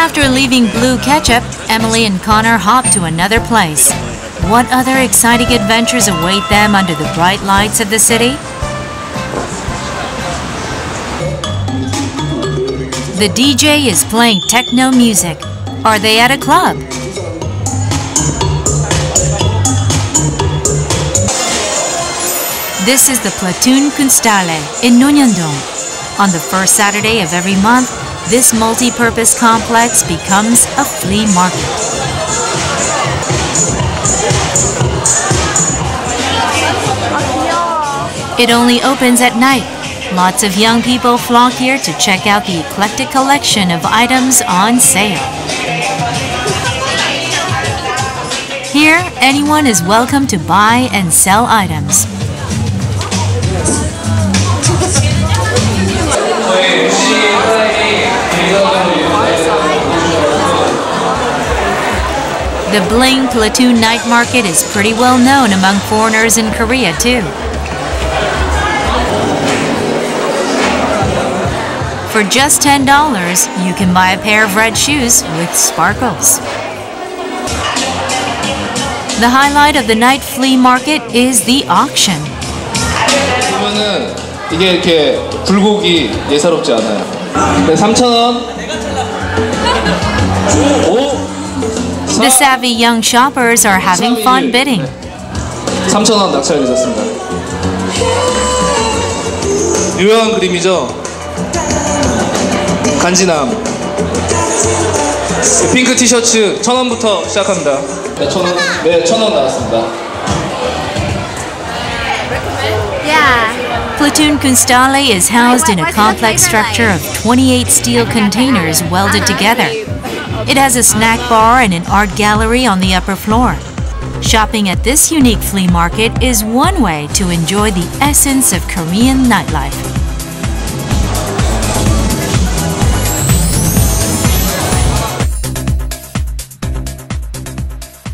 After leaving Blue Ketchup, Emily and Connor hop to another place. What other exciting adventures await them under the bright lights of the city? The DJ is playing techno music. Are they at a club? This is the Platoon Kunsthalle in Nonhyundong. On the first Saturday of every month, this multi-purpose complex becomes a flea market. It only opens at night. Lots of young people flock here to check out the eclectic collection of items on sale. Here, anyone is welcome to buy and sell items. The Bling Platoon Night Market is pretty well known among foreigners in Korea, too. For just $10, you can buy a pair of red shoes with sparkles. The highlight of the night flea market is the auction. 보면은 이게 이렇게 굴곡이 예사롭지 않아요. 네, 3,000원. savvy young shoppers are having fun bidding. 3,000원 낙찰 되셨습니다. 유명한 그림이죠? 간지남. 핑크 티셔츠 1,000원부터 시작합니다. 네, 1,000원, 네, 1,000원 나왔습니다. Yeah. Platoon Kunsthalle is housed in a complex structure of 28 steel containers welded together. It has a snack bar and an art gallery on the upper floor. Shopping at this unique flea market is one way to enjoy the essence of Korean nightlife.